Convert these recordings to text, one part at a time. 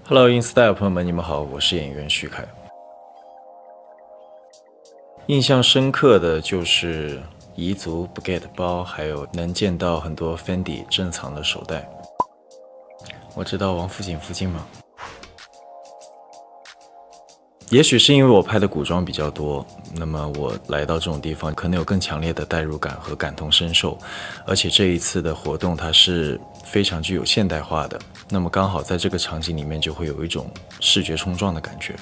Hello，InStyle 朋友们，你们好，我是演员徐凯。印象深刻的就是彝族 Baguette 包，还有能见到很多 Fendi 珍藏的手袋。我知道王府井附近吗？也许是因为我拍的古装比较多，那么我来到这种地方可能有更强烈的代入感和感同身受，而且这一次的活动它是非常具有现代化的，那么刚好在这个场景里面就会有一种视觉冲撞的感觉。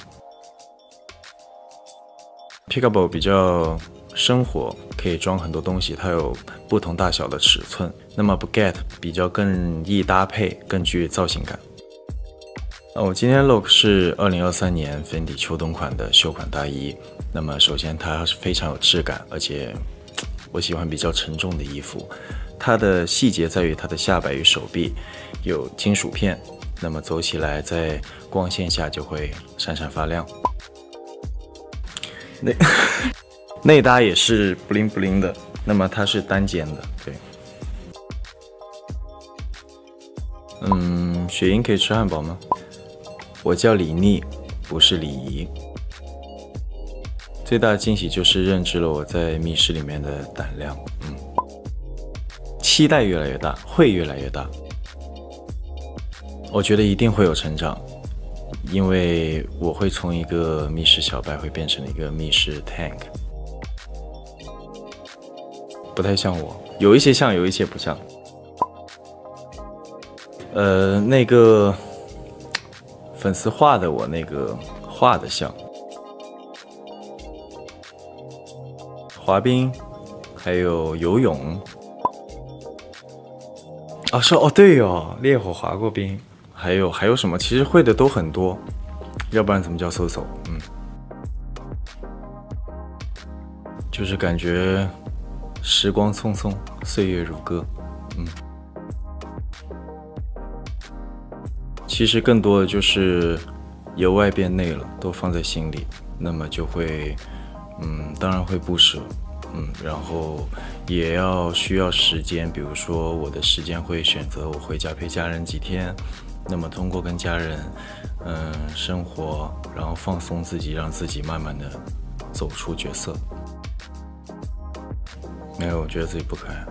Pickable 比较生活，可以装很多东西，它有不同大小的尺寸。那么 Baget 比较更易搭配，更具造型感。哦，我今天 look 是二零二三年 Fendi 秋冬款的秀款大衣。那么首先它是非常有质感，而且我喜欢比较沉重的衣服。它的细节在于它的下摆与手臂有金属片，那么走起来在光线下就会闪闪发亮。内内 搭也是 bling bling 的，那么它是单肩的，对。嗯，雪莹可以吃汉堡吗？我叫李妮，不是李怡。最大的惊喜就是认知了我在密室里面的胆量，嗯，期待越来越大，会越来越大。我觉得一定会有成长，因为我会从一个密室小白会变成一个密室 tank，不太像我，有一些像，有一些不像。呃，那个。粉丝画的我那个画的像滑冰，还有游泳。啊，说哦对哦，烈火滑过冰，还有还有什么？其实会的都很多，要不然怎么叫搜搜？嗯，就是感觉时光匆匆，岁月如歌。嗯。其实更多的就是由外变内了，都放在心里，那么就会，嗯，当然会不舍，嗯，然后也要需要时间，比如说我的时间会选择我回家陪家人几天，那么通过跟家人，嗯，生活，然后放松自己，让自己慢慢的走出角色。没有，我觉得自己不可爱。